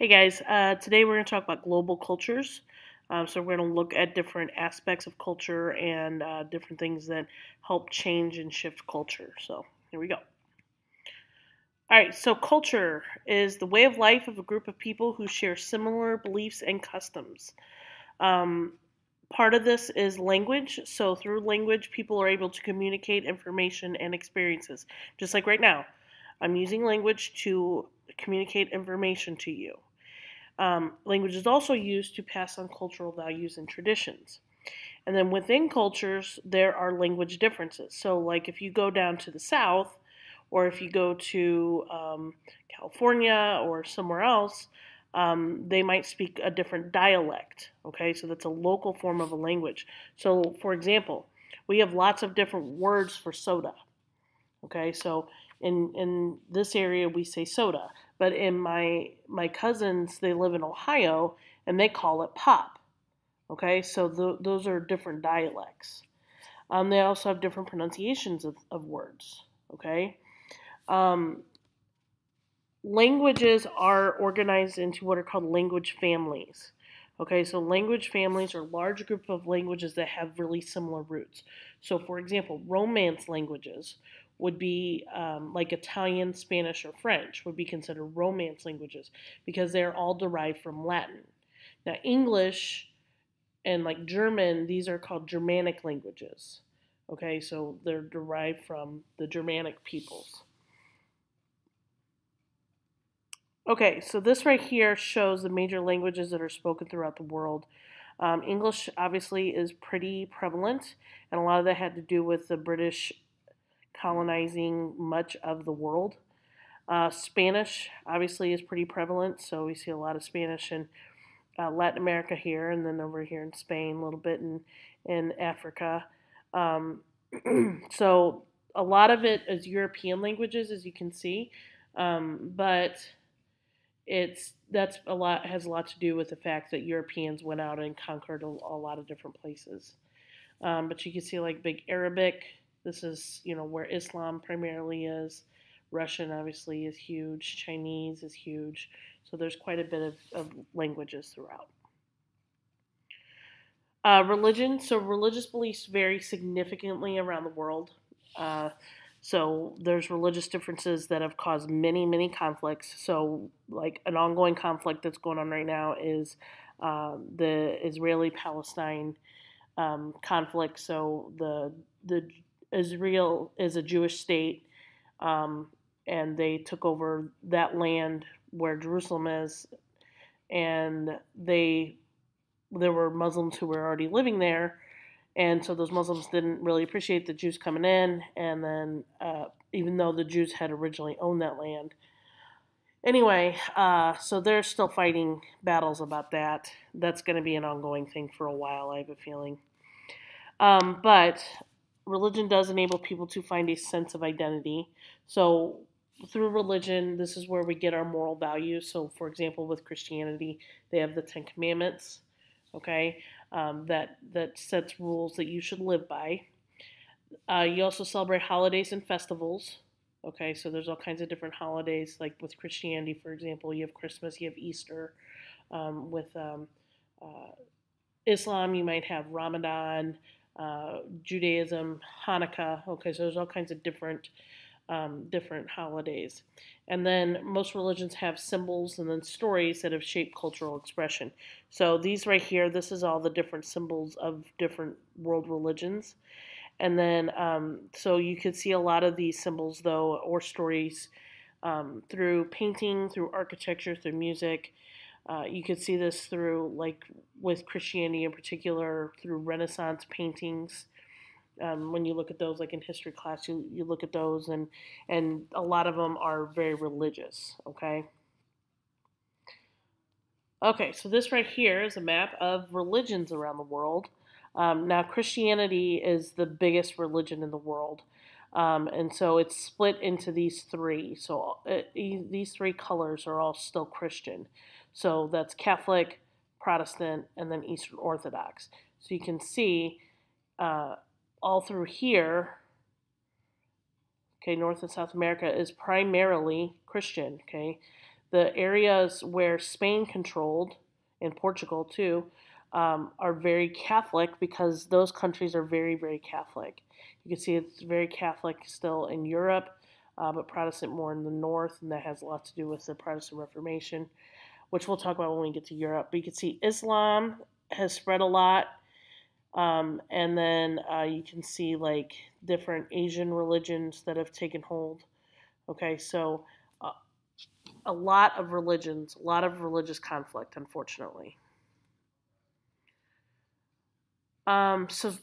Hey guys, uh, today we're going to talk about global cultures. Um, so we're going to look at different aspects of culture and uh, different things that help change and shift culture. So here we go. All right, so culture is the way of life of a group of people who share similar beliefs and customs. Um, part of this is language. So through language, people are able to communicate information and experiences, just like right now. I'm using language to communicate information to you. Um, language is also used to pass on cultural values and traditions. And then within cultures, there are language differences. So, like if you go down to the South, or if you go to um, California or somewhere else, um, they might speak a different dialect. Okay, so that's a local form of a language. So, for example, we have lots of different words for soda. Okay, so in in this area we say soda, but in my my cousins they live in Ohio and they call it pop. Okay, so th- those are different dialects. Um, they also have different pronunciations of, of words. Okay, um, languages are organized into what are called language families. Okay, so language families are large group of languages that have really similar roots. So, for example, Romance languages would be um, like Italian, Spanish, or French would be considered Romance languages because they're all derived from Latin. Now, English and like German, these are called Germanic languages. Okay, so they're derived from the Germanic peoples. Okay, so this right here shows the major languages that are spoken throughout the world. Um, English obviously is pretty prevalent, and a lot of that had to do with the British colonizing much of the world. Uh, Spanish obviously is pretty prevalent, so we see a lot of Spanish in uh, Latin America here, and then over here in Spain, a little bit in in Africa. Um, so a lot of it is European languages, as you can see, um, but it's that's a lot has a lot to do with the fact that Europeans went out and conquered a, a lot of different places. Um, but you can see like big Arabic. This is you know where Islam primarily is. Russian obviously is huge. Chinese is huge. So there's quite a bit of, of languages throughout. Uh, religion. So religious beliefs vary significantly around the world. Uh, so there's religious differences that have caused many, many conflicts. So like an ongoing conflict that's going on right now is uh, the Israeli-Palestine um, conflict. So the the Israel is a Jewish state, um, and they took over that land where Jerusalem is, and they there were Muslims who were already living there and so those Muslims didn't really appreciate the Jews coming in, and then uh, even though the Jews had originally owned that land. Anyway, uh, so they're still fighting battles about that. That's going to be an ongoing thing for a while, I have a feeling. Um, but religion does enable people to find a sense of identity. So through religion, this is where we get our moral values. So, for example, with Christianity, they have the Ten Commandments okay, um, that, that sets rules that you should live by. Uh, you also celebrate holidays and festivals. Okay, so there's all kinds of different holidays, like with Christianity, for example, you have Christmas, you have Easter. Um, with um, uh, Islam, you might have Ramadan, uh, Judaism, Hanukkah. Okay, so there's all kinds of different um, different holidays. And then most religions have symbols and then stories that have shaped cultural expression. So these right here, this is all the different symbols of different world religions. And then, um, so you could see a lot of these symbols, though, or stories um, through painting, through architecture, through music. Uh, you could see this through, like, with Christianity in particular, through Renaissance paintings um, when you look at those, like in history class, you, you look at those, and and a lot of them are very religious. Okay. Okay, so this right here is a map of religions around the world. Um, now, Christianity is the biggest religion in the world. Um, and so it's split into these three. So uh, these three colors are all still Christian. So that's Catholic, Protestant, and then Eastern Orthodox. So you can see uh, all through here, okay, North and South America is primarily Christian, okay. The areas where Spain controlled, and Portugal too, um, are very Catholic because those countries are very, very Catholic. You can see it's very Catholic still in Europe, uh, but Protestant more in the north, and that has a lot to do with the Protestant Reformation, which we'll talk about when we get to Europe. But you can see Islam has spread a lot. Um, and then uh, you can see like different Asian religions that have taken hold. Okay, so uh, a lot of religions, a lot of religious conflict, unfortunately. Um, so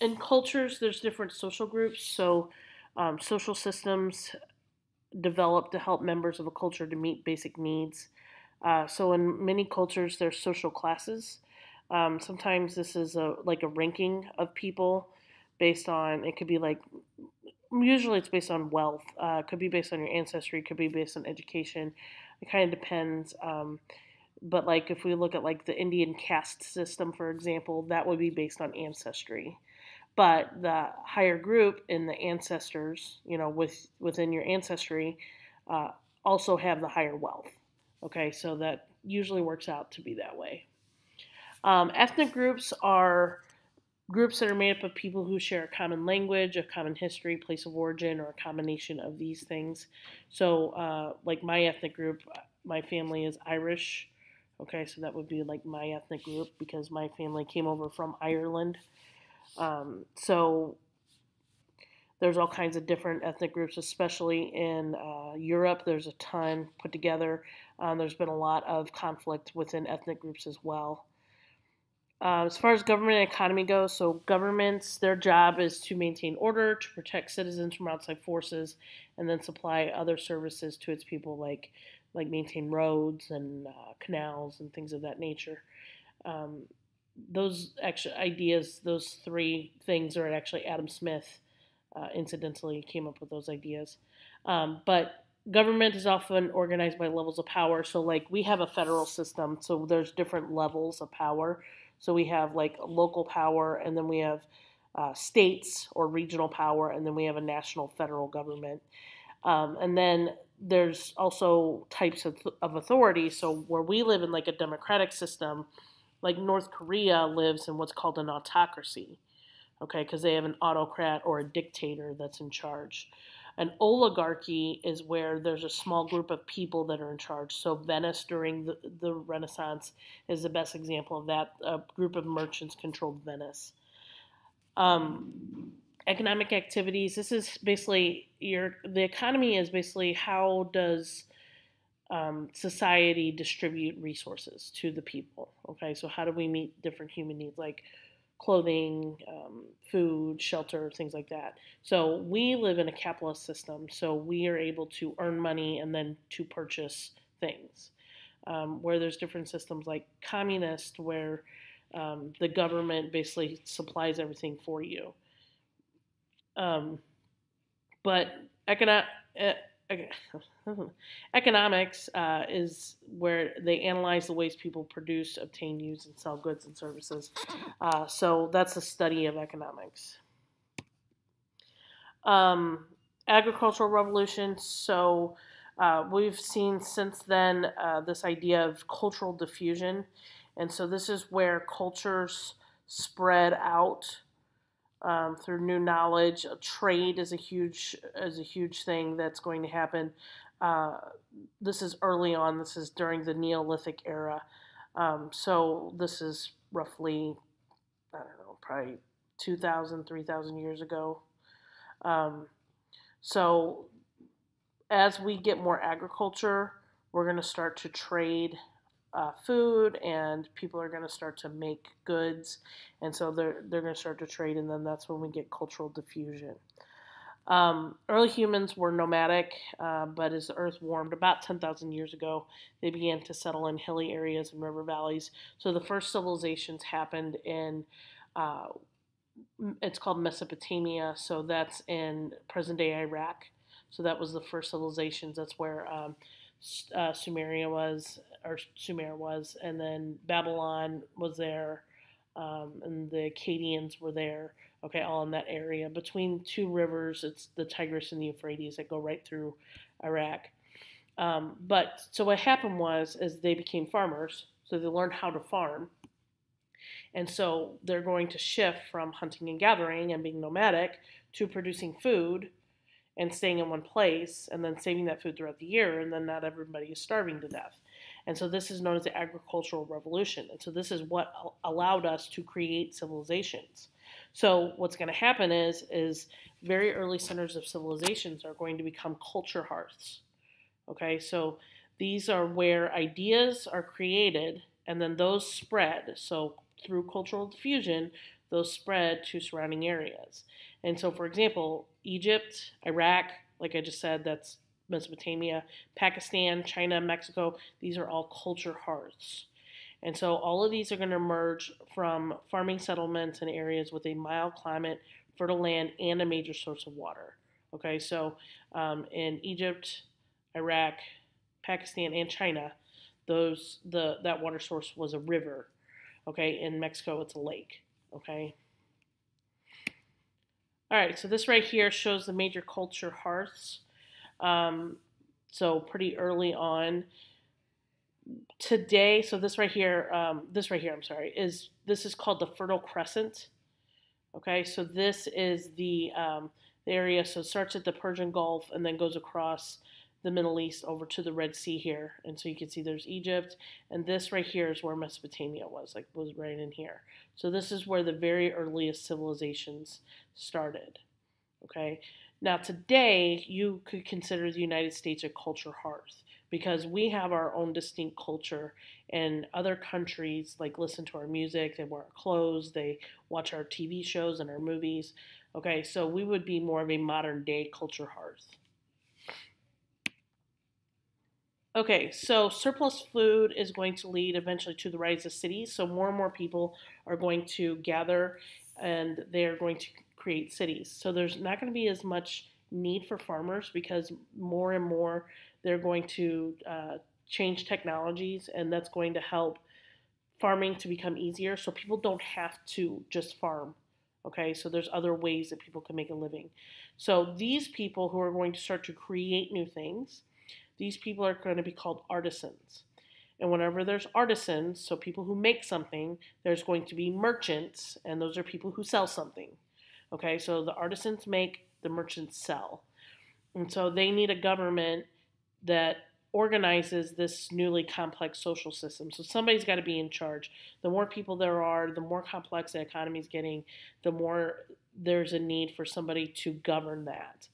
in cultures, there's different social groups. So um, social systems develop to help members of a culture to meet basic needs. Uh, so in many cultures, there's social classes. Um, sometimes this is a like a ranking of people based on it could be like usually it's based on wealth. Uh, could be based on your ancestry. Could be based on education. It kind of depends. Um, but like if we look at like the Indian caste system, for example, that would be based on ancestry. But the higher group in the ancestors, you know, with within your ancestry, uh, also have the higher wealth. Okay, so that usually works out to be that way. Um, ethnic groups are groups that are made up of people who share a common language, a common history, place of origin, or a combination of these things. So, uh, like my ethnic group, my family is Irish. Okay, so that would be like my ethnic group because my family came over from Ireland. Um, so there's all kinds of different ethnic groups, especially in uh, Europe. There's a ton put together. Um, there's been a lot of conflict within ethnic groups as well. Uh, as far as government and economy goes, so governments, their job is to maintain order, to protect citizens from outside forces, and then supply other services to its people, like like maintain roads and uh, canals and things of that nature. Um, those actual ideas, those three things, are actually Adam Smith. Uh, incidentally, came up with those ideas. Um, but government is often organized by levels of power. So, like, we have a federal system, so there's different levels of power. So we have like local power, and then we have uh, states or regional power, and then we have a national federal government. Um, and then there's also types of, of authority. So where we live in like a democratic system, like North Korea lives in what's called an autocracy, okay, because they have an autocrat or a dictator that's in charge. An oligarchy is where there's a small group of people that are in charge. So Venice during the, the Renaissance is the best example of that. A group of merchants controlled Venice. Um, economic activities. This is basically your the economy is basically how does um, society distribute resources to the people. Okay, so how do we meet different human needs like clothing, um, food, shelter, things like that. So we live in a capitalist system, so we are able to earn money and then to purchase things. Um, where there's different systems like communist, where um, the government basically supplies everything for you. Um, but economic. Economics uh, is where they analyze the ways people produce, obtain, use, and sell goods and services. Uh, so that's a study of economics. Um, agricultural revolution. So uh, we've seen since then uh, this idea of cultural diffusion. And so this is where cultures spread out um, through new knowledge. Trade is a huge is a huge thing that's going to happen. Uh, this is early on. This is during the Neolithic era. Um, so this is roughly, I don't know, probably 2,000, 3,000 years ago. Um, so as we get more agriculture, we're going to start to trade uh, food and people are going to start to make goods and so they're, they're going to start to trade and then that's when we get cultural diffusion. Um, early humans were nomadic uh, but as the earth warmed about 10,000 years ago they began to settle in hilly areas and river valleys. So the first civilizations happened in uh, it's called mesopotamia so that's in present day iraq. So that was the first civilizations that's where um, uh, Sumeria was, or Sumer was, and then Babylon was there, um, and the Akkadians were there. Okay, all in that area between two rivers. It's the Tigris and the Euphrates that go right through Iraq. Um, but so what happened was, is they became farmers, so they learned how to farm, and so they're going to shift from hunting and gathering and being nomadic to producing food and staying in one place and then saving that food throughout the year, and then not everybody is starving to death. And so this is known as the agricultural revolution. And so this is what allowed us to create civilizations. So what's going to happen is is very early centers of civilizations are going to become culture hearths. Okay, so these are where ideas are created and then those spread. So through cultural diffusion, those spread to surrounding areas. And so, for example, Egypt, Iraq, like I just said, that's Mesopotamia, Pakistan, China, Mexico, these are all culture hearths. And so all of these are going to emerge from farming settlements and areas with a mild climate, fertile land, and a major source of water. Okay, so um, in Egypt, Iraq, Pakistan, and China, those the that water source was a river. Okay, in Mexico, it's a lake. Okay. All right, so this right here shows the major culture hearths. Um, so pretty early on. Today, so this right here, um, this right here, I'm sorry, is this is called the Fertile Crescent. Okay, so this is the, um, the area, so it starts at the Persian Gulf and then goes across the Middle East over to the Red Sea here. And so you can see there's Egypt, and this right here is where Mesopotamia was, like was right in here. So this is where the very earliest civilizations started. Okay. Now today you could consider the United States a culture hearth because we have our own distinct culture and other countries like listen to our music, they wear our clothes, they watch our TV shows and our movies. Okay, so we would be more of a modern day culture hearth. Okay, so surplus food is going to lead eventually to the rise of cities. So more and more people are going to gather and they're going to create cities. So there's not going to be as much need for farmers because more and more they're going to uh, change technologies and that's going to help farming to become easier so people don't have to just farm. Okay, so there's other ways that people can make a living. So these people who are going to start to create new things these people are going to be called artisans. And whenever there's artisans, so people who make something, there's going to be merchants, and those are people who sell something. Okay, so the artisans make, the merchants sell. And so they need a government that organizes this newly complex social system. So somebody's got to be in charge. The more people there are, the more complex the economy is getting, the more there's a need for somebody to govern that.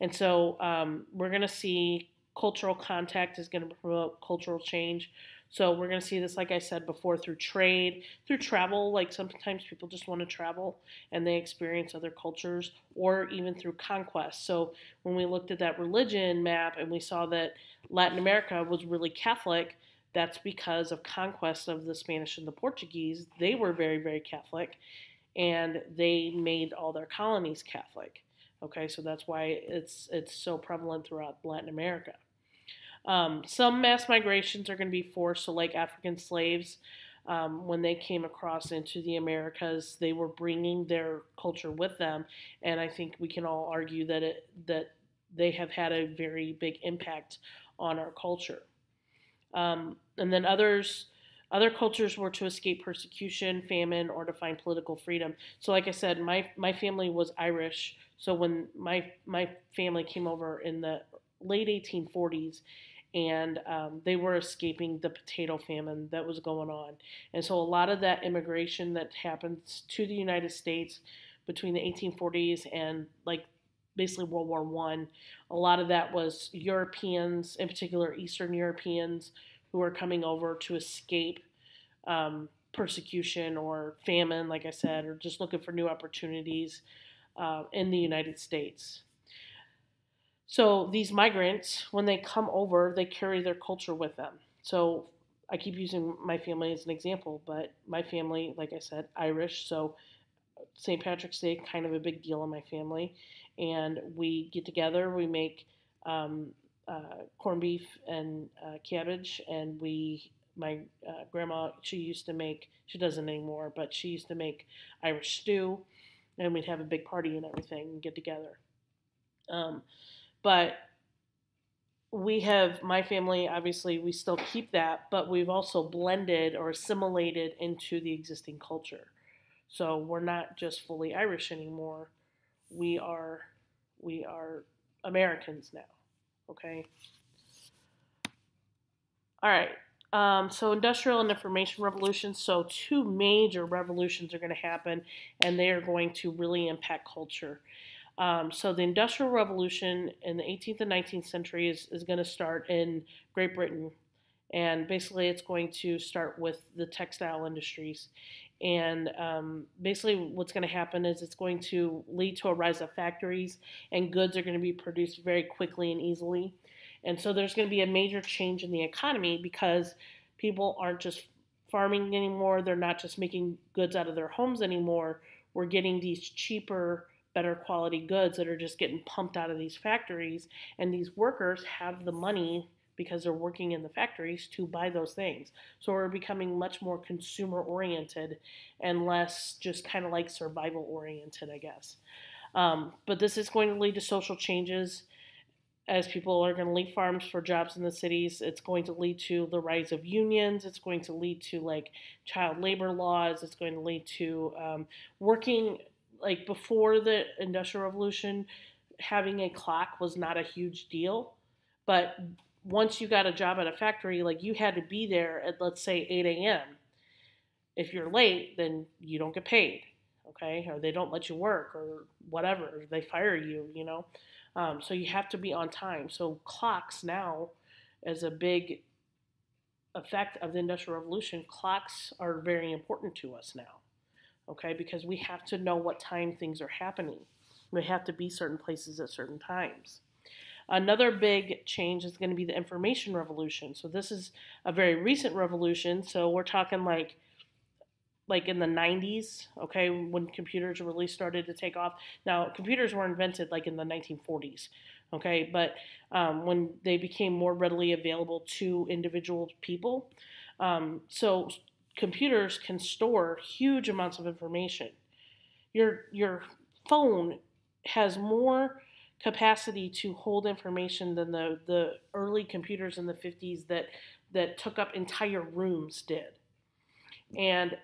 And so um, we're going to see cultural contact is going to promote cultural change. So we're going to see this, like I said before, through trade, through travel. Like sometimes people just want to travel and they experience other cultures, or even through conquest. So when we looked at that religion map and we saw that Latin America was really Catholic, that's because of conquest of the Spanish and the Portuguese. They were very, very Catholic, and they made all their colonies Catholic. Okay, so that's why it's it's so prevalent throughout Latin America. Um, some mass migrations are going to be forced, so like African slaves, um, when they came across into the Americas, they were bringing their culture with them, and I think we can all argue that it that they have had a very big impact on our culture. Um, and then others other cultures were to escape persecution, famine, or to find political freedom. So, like I said, my my family was Irish. So when my my family came over in the late 1840s, and um, they were escaping the potato famine that was going on, and so a lot of that immigration that happens to the United States between the 1840s and like basically World War One, a lot of that was Europeans, in particular Eastern Europeans who are coming over to escape um, persecution or famine, like I said, or just looking for new opportunities uh, in the United States. So these migrants, when they come over, they carry their culture with them. So I keep using my family as an example, but my family, like I said, Irish. So St. Patrick's Day, kind of a big deal in my family. And we get together, we make um, uh, corned beef and uh, cabbage, and we my uh, grandma she used to make she doesn't anymore, but she used to make Irish stew, and we'd have a big party and everything and get together. Um, but we have my family obviously we still keep that but we've also blended or assimilated into the existing culture. So we're not just fully irish anymore. We are we are americans now okay? All right um, so industrial and information revolution so two major revolutions are going to happen and they are going to really impact culture um, so the Industrial Revolution in the 18th and 19th century is, is going to start in Great Britain. And basically, it's going to start with the textile industries. And um, basically, what's going to happen is it's going to lead to a rise of factories, and goods are going to be produced very quickly and easily. And so there's going to be a major change in the economy because people aren't just farming anymore. They're not just making goods out of their homes anymore. We're getting these cheaper better quality goods that are just getting pumped out of these factories and these workers have the money because they're working in the factories to buy those things. So we're becoming much more consumer oriented and less just kind of like survival oriented, I guess. Um, but this is going to lead to social changes as people are going to leave farms for jobs in the cities. It's going to lead to the rise of unions. It's going to lead to like child labor laws. It's going to lead to um, working like before the industrial revolution having a clock was not a huge deal but once you got a job at a factory like you had to be there at let's say 8 a.m if you're late then you don't get paid okay or they don't let you work or whatever they fire you you know um, so you have to be on time so clocks now is a big effect of the industrial revolution clocks are very important to us now okay? Because we have to know what time things are happening. We have to be certain places at certain times. Another big change is going to be the information revolution. So this is a very recent revolution. So we're talking like like in the 90s, okay, when computers really started to take off. Now, computers were invented like in the 1940s, okay, but um, when they became more readily available to individual people, um, so computers can store huge amounts of information. Your your phone has more capacity to hold information than the, the early computers in the 50s that that took up entire rooms did. And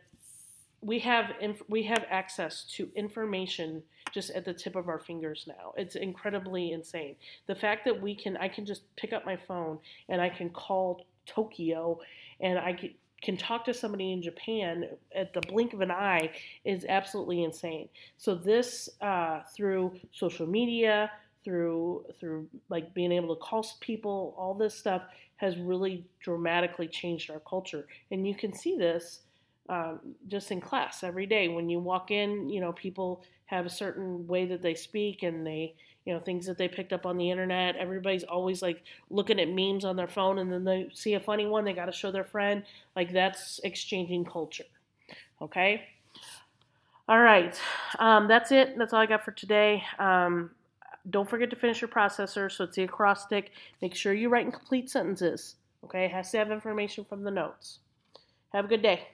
we have we have access to information just at the tip of our fingers now. It's incredibly insane. The fact that we can I can just pick up my phone and I can call Tokyo and I can can talk to somebody in Japan at the blink of an eye is absolutely insane. So this uh, through social media, through through like being able to call people, all this stuff has really dramatically changed our culture, and you can see this um, just in class every day. When you walk in. You know, people have a certain way that they speak, and they you know things that they picked up on the internet. Everybody's always like looking at memes on their phone and then they see a funny one they got to show their friend. Like that's exchanging culture okay? All right. Um, that's it. That's all i got for today. Um, don't forget to finish your processor so it's the acrostic. Make sure you write in complete sentences okay? It has to have information from the notes. Have a good day